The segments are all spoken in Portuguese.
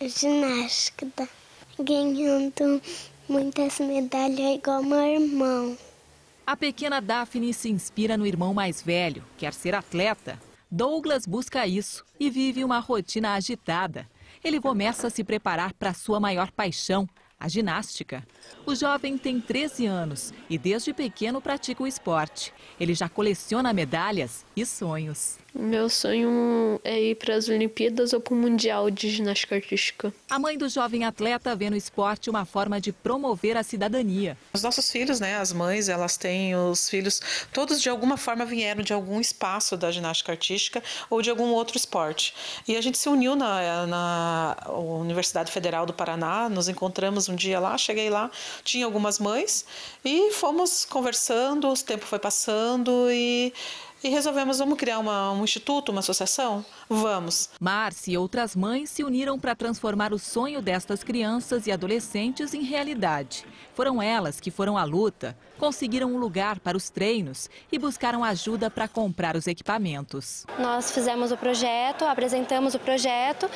Ginástica, ganhando muitas medalhas igual meu irmão. A pequena Daphne se inspira no irmão mais velho, quer ser atleta. Douglas busca isso e vive uma rotina agitada. Ele começa a se preparar para sua maior paixão, a ginástica. O jovem tem 13 anos e desde pequeno pratica o esporte. Ele já coleciona medalhas e sonhos. Meu sonho é ir para as Olimpíadas ou para o Mundial de Ginástica Artística. A mãe do jovem atleta vê no esporte uma forma de promover a cidadania. Os nossos filhos, né, as mães, elas têm os filhos, todos de alguma forma vieram de algum espaço da ginástica artística ou de algum outro esporte. E a gente se uniu na, na Universidade Federal do Paraná, nos encontramos um dia lá, cheguei lá, tinha algumas mães e fomos conversando, o tempo foi passando e e resolvemos, vamos criar uma, um instituto, uma associação? Vamos. Márcia e outras mães se uniram para transformar o sonho destas crianças e adolescentes em realidade. Foram elas que foram à luta, conseguiram um lugar para os treinos e buscaram ajuda para comprar os equipamentos. Nós fizemos o projeto, apresentamos o projeto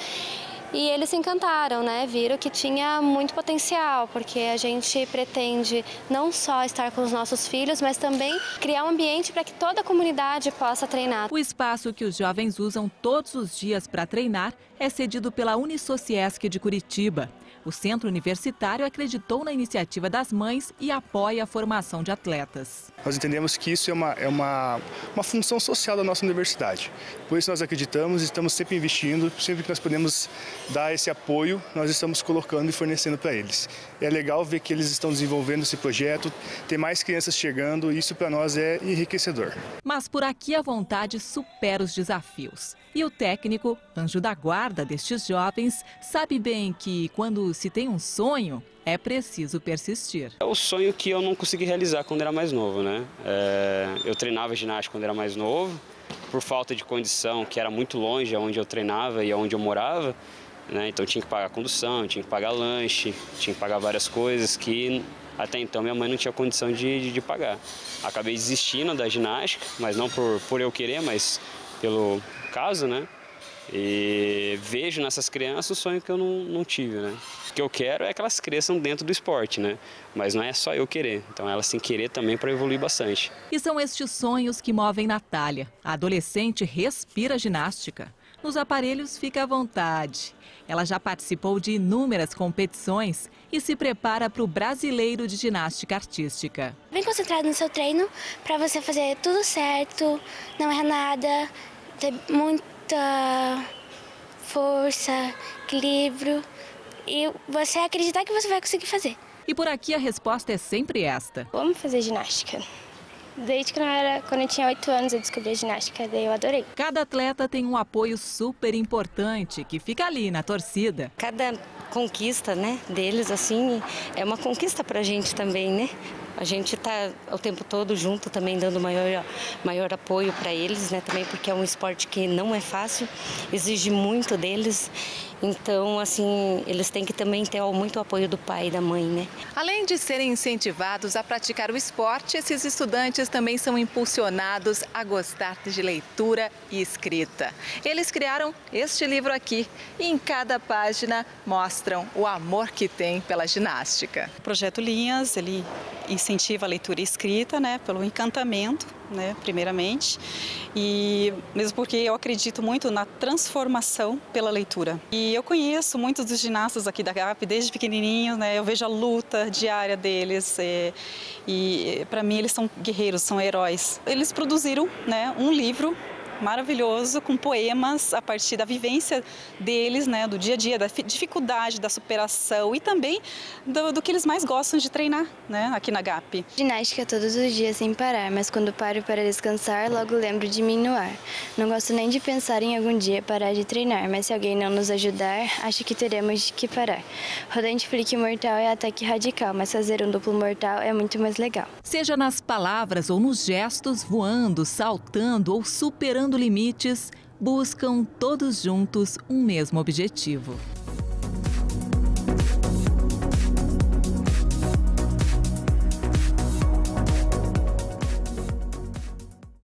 e eles se encantaram, né? Viram que tinha muito potencial, porque a gente pretende não só estar com os nossos filhos, mas também criar um ambiente para que toda a comunidade possa treinar. O espaço que os jovens usam todos os dias para treinar é cedido pela Unisociesc de Curitiba. O centro universitário acreditou na iniciativa das mães e apoia a formação de atletas. Nós entendemos que isso é uma, é uma, uma função social da nossa universidade. Por isso nós acreditamos e estamos sempre investindo, sempre que nós podemos dar esse apoio, nós estamos colocando e fornecendo para eles. É legal ver que eles estão desenvolvendo esse projeto, tem mais crianças chegando, e isso para nós é enriquecedor. Mas por aqui a vontade supera os desafios. E o técnico, anjo da guarda destes jovens, sabe bem que quando se tem um sonho, é preciso persistir. É o sonho que eu não consegui realizar quando era mais novo, né? É, eu treinava ginástica quando era mais novo, por falta de condição, que era muito longe aonde eu treinava e aonde eu morava, né? Então tinha que pagar condução, tinha que pagar lanche, tinha que pagar várias coisas que até então minha mãe não tinha condição de, de, de pagar. Acabei desistindo da ginástica, mas não por, por eu querer, mas pelo caso, né? E vejo nessas crianças o sonho que eu não, não tive, né? O que eu quero é que elas cresçam dentro do esporte, né? Mas não é só eu querer, então elas têm que querer também para evoluir bastante. E são estes sonhos que movem Natália. A adolescente respira ginástica. Nos aparelhos fica à vontade. Ela já participou de inúmeras competições e se prepara para o Brasileiro de Ginástica Artística. Vem concentrado no seu treino para você fazer tudo certo, não errar nada, ter muita força, equilíbrio e você acreditar que você vai conseguir fazer. E por aqui a resposta é sempre esta. Vamos fazer ginástica. Desde que eu era, quando eu tinha 8 anos eu descobri a ginástica, daí eu adorei. Cada atleta tem um apoio super importante que fica ali na torcida. Cada conquista, né, deles assim, é uma conquista pra gente também, né? A gente está o tempo todo junto também dando maior, maior apoio para eles, né? Também porque é um esporte que não é fácil, exige muito deles. Então, assim, eles têm que também ter muito apoio do pai e da mãe, né? Além de serem incentivados a praticar o esporte, esses estudantes também são impulsionados a gostar de leitura e escrita. Eles criaram este livro aqui e em cada página mostram o amor que têm pela ginástica. O projeto Linhas, ele incentiva a leitura escrita, né, pelo encantamento, né, primeiramente, e mesmo porque eu acredito muito na transformação pela leitura. E eu conheço muitos dos ginastas aqui da GAP desde pequenininhos, né, eu vejo a luta diária deles é, e para mim eles são guerreiros, são heróis. Eles produziram, né, um livro maravilhoso com poemas a partir da vivência deles, né, do dia a dia, da dificuldade, da superação e também do, do que eles mais gostam de treinar, né, aqui na GAP. Ginástica todos os dias sem parar, mas quando paro para descansar, logo lembro de mim no ar. Não gosto nem de pensar em algum dia parar de treinar, mas se alguém não nos ajudar, acho que teremos que parar. Rodante flick mortal é ataque radical, mas fazer um duplo mortal é muito mais legal. Seja nas palavras ou nos gestos, voando, saltando ou superando limites, buscam todos juntos um mesmo objetivo.